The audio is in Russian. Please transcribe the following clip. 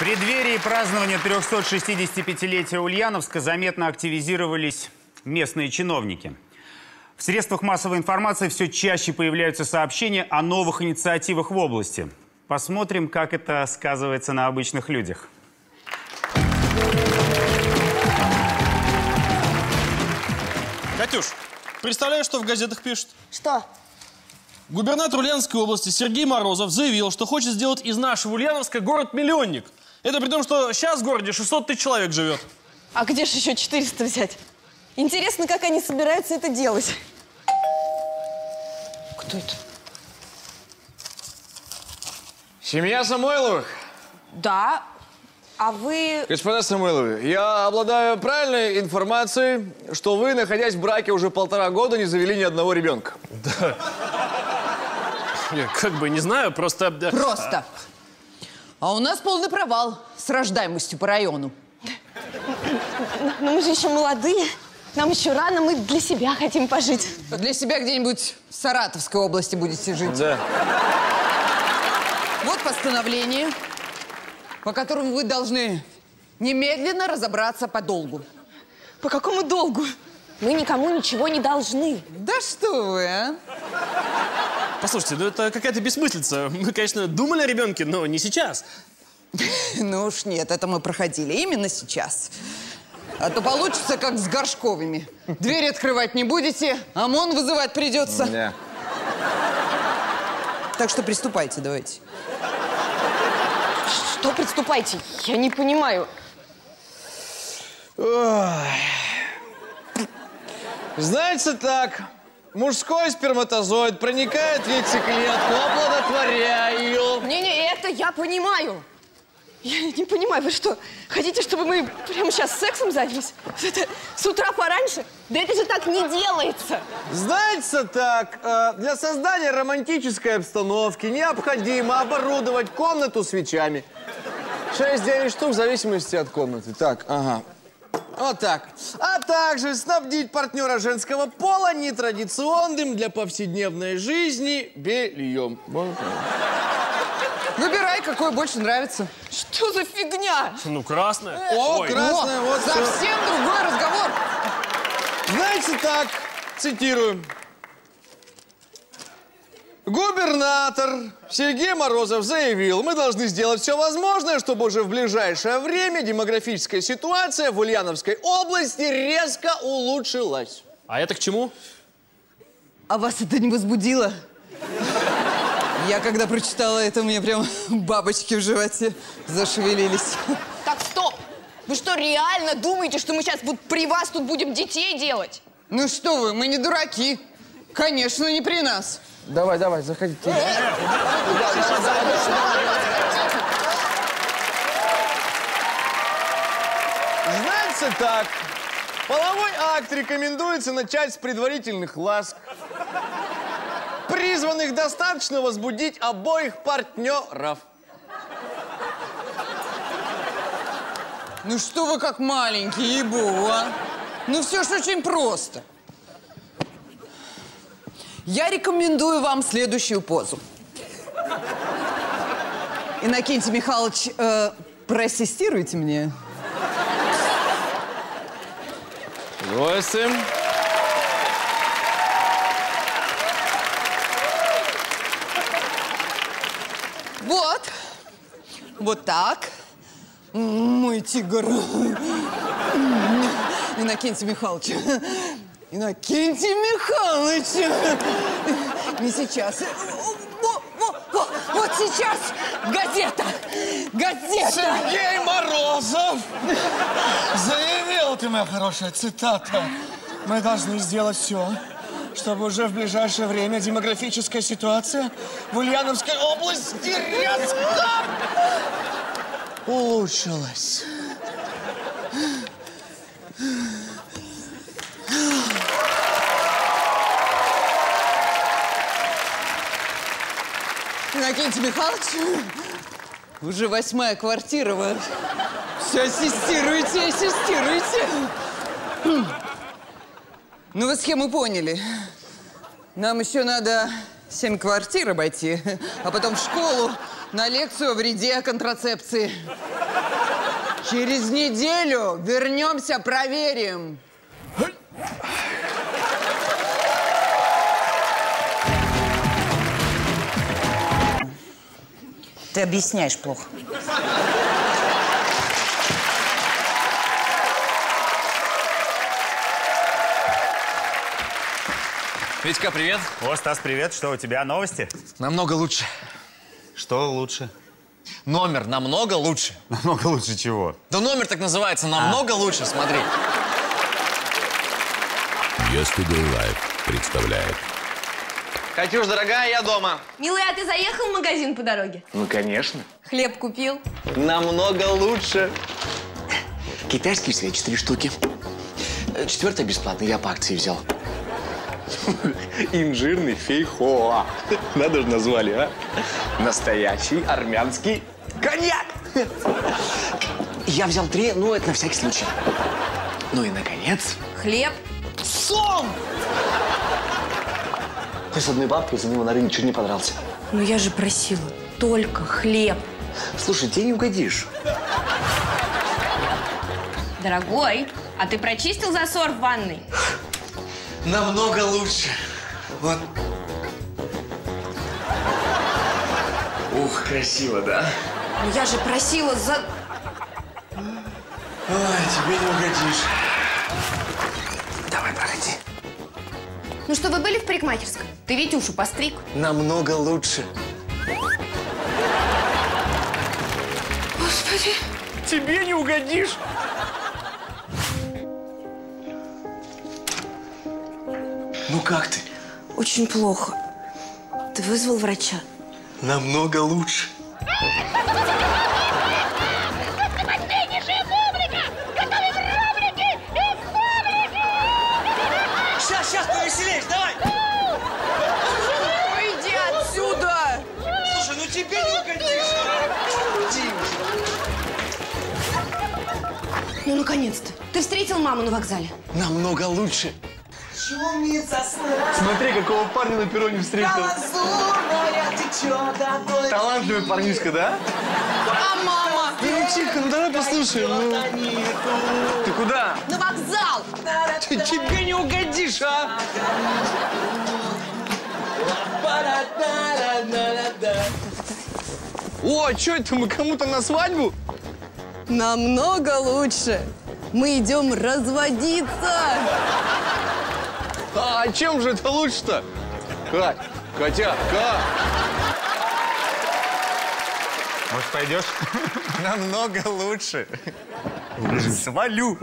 В преддверии празднования 365-летия Ульяновска заметно активизировались местные чиновники. В средствах массовой информации все чаще появляются сообщения о новых инициативах в области. Посмотрим, как это сказывается на обычных людях. Катюш, представляешь, что в газетах пишут? Что? Губернатор Ульяновской области Сергей Морозов заявил, что хочет сделать из нашего Ульяновска город-миллионник. Это при том, что сейчас в городе 600 тысяч человек живет. А где же еще 400 взять? Интересно, как они собираются это делать. Кто это? Семья Самойловых. Да. А вы... Господа Самойловы, я обладаю правильной информацией, что вы, находясь в браке уже полтора года, не завели ни одного ребенка. Я как бы не знаю, просто... Просто. А у нас полный провал с рождаемостью по району. Ну, мы же еще молодые. Нам еще рано, мы для себя хотим пожить. Для себя где-нибудь в Саратовской области будете жить. Да. Вот постановление, по которому вы должны немедленно разобраться по долгу. По какому долгу? Мы никому ничего не должны. Да что вы, а? Послушайте, ну это какая-то бессмыслица. Мы, конечно, думали о ребенке, но не сейчас. Ну уж нет, это мы проходили именно сейчас. А то получится, как с Горшковыми. Дверь открывать не будете, ОМОН вызывать придется. Да. Так что приступайте, давайте. Что приступайте? Я не понимаю. Знаете так, мужской сперматозоид проникает в яйцеклетку, оплодотворяя ее. Не-не, это я понимаю. Я не понимаю, вы что, хотите, чтобы мы прямо сейчас сексом занялись? Это с утра пораньше? Да это же так не делается. Знаете так, э, для создания романтической обстановки необходимо оборудовать комнату свечами. 6-9 штук в зависимости от комнаты. Так, ага. Вот так. А также снабдить партнера женского пола нетрадиционным для повседневной жизни бельем. Выбирай, какой больше нравится. Что за фигня? Ну, красная. О, Ой. красная, О, вот совсем другой разговор. Знаете так, цитирую. Губернатор Сергей Морозов заявил, мы должны сделать все возможное, чтобы уже в ближайшее время демографическая ситуация в Ульяновской области резко улучшилась. А это к чему? А вас это не возбудило? Я когда прочитала это, у меня прям бабочки в животе зашевелились. Так, стоп! Вы что, реально думаете, что мы сейчас вот при вас тут будем детей делать? Ну что вы, мы не дураки. Конечно, не при нас. Давай, давай, заходите. Знаете так, половой акт рекомендуется начать с предварительных ласк, призванных достаточно возбудить обоих партнеров. Ну что вы как маленькие, ебу, а? Ну все ж очень просто. Я рекомендую вам следующую позу. Иннокентий Михайлович, э, проассистируйте мне. Восемь. Вот. Вот так. Мой тигр. Иннокентий Михайлович. Иннокентий Михайлович. Не сейчас. Во, во, во, Вот сейчас газета. Газета. Сергей Морозов заявил, ты моя хорошая цитата. Мы должны сделать все, чтобы уже в ближайшее время демографическая ситуация в Ульяновской области резко улучшилась. Иннокентий Михайлович, уже восьмая квартира. Вы все ассистируете, ассистируете. Ну, вы схему поняли. Нам еще надо семь квартир обойти, а потом в школу, на лекцию о вреде контрацепции. Через неделю вернемся, проверим. Ты объясняешь плохо. Витька, привет. О, Стас, привет. Что у тебя, новости? Намного лучше. Что лучше? Номер намного лучше. Намного лучше чего? Да номер так называется, намного лучше, смотри. Yesterday Live представляет Катюш, дорогая, я дома. Милый, а ты заехал в магазин по дороге? Ну, конечно. Хлеб купил? Намного лучше. Китайские свечи три штуки. Четвертое бесплатно, я по акции взял. Инжирный фейхоа. Надо же назвали, а? Настоящий армянский коньяк. Я взял три, ну, это на всякий случай. Ну и, наконец, Хлеб? сом! Я с одной бабкой за него на рынке чуть не подрался. Ну я же просила, только хлеб. Слушай, тебе не угодишь. Дорогой, а ты прочистил засор в ванной? Намного лучше. Вот. Ух, красиво, да? Ну я же просила за... Ой, тебе не угодишь. Ну что, вы были в парикмахерской? Ты Витюшу постриг? Намного лучше. Господи. Тебе не угодишь. Ну как ты? Очень плохо. Ты вызвал врача? Намного лучше. Сейчас, сейчас, повеселеешь, давай! Уйди отсюда! Слушай, ну тебе не угодишь. Ну, наконец-то. Ты встретил маму на вокзале? Намного лучше. Шумица Смотри, какого парня на перроне встретил. такой? Талантливый парнишка, да? А тихо, ну давай послушаем. ну. Ты куда? На вокзал! Ты тебе не угодишь, а? О, а что это мы кому-то на свадьбу? Намного лучше. Мы идем разводиться. А чем же это лучше-то? Кать, Катя, Кать. Может, пойдешь? Намного лучше. Свалю.